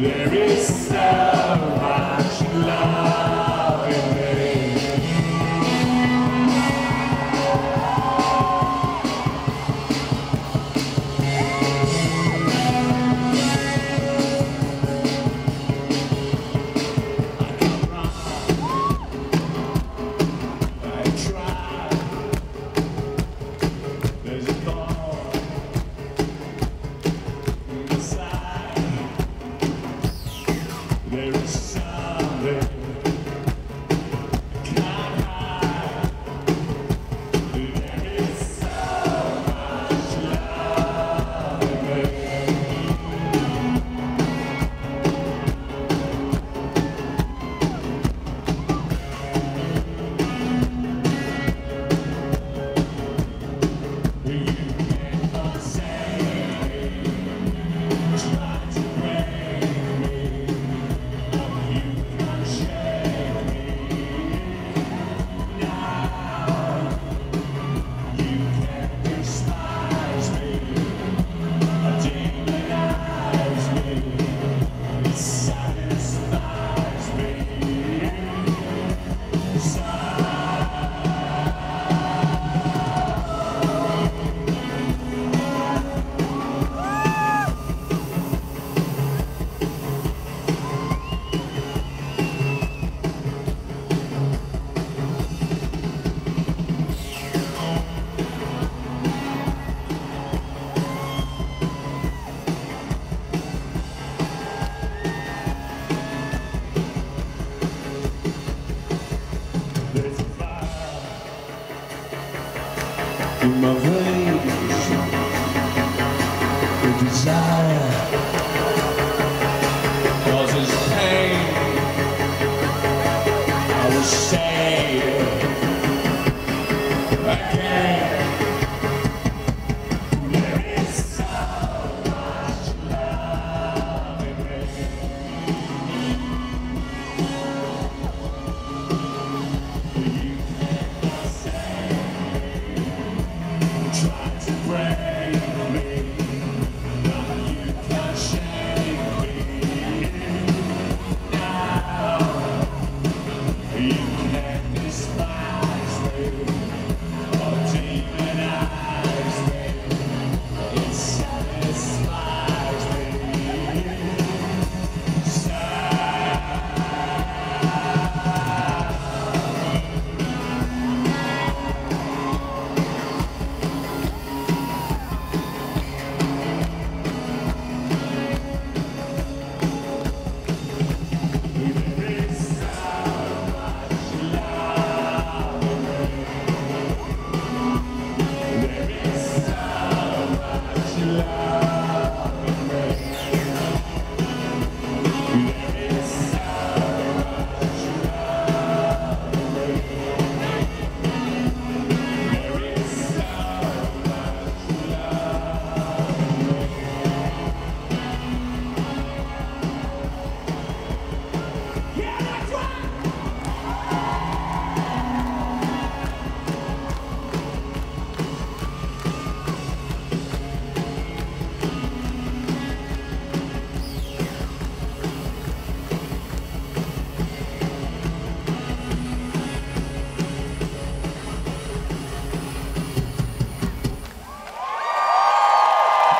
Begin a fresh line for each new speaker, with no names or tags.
There is so much love in my veins, the desire. Be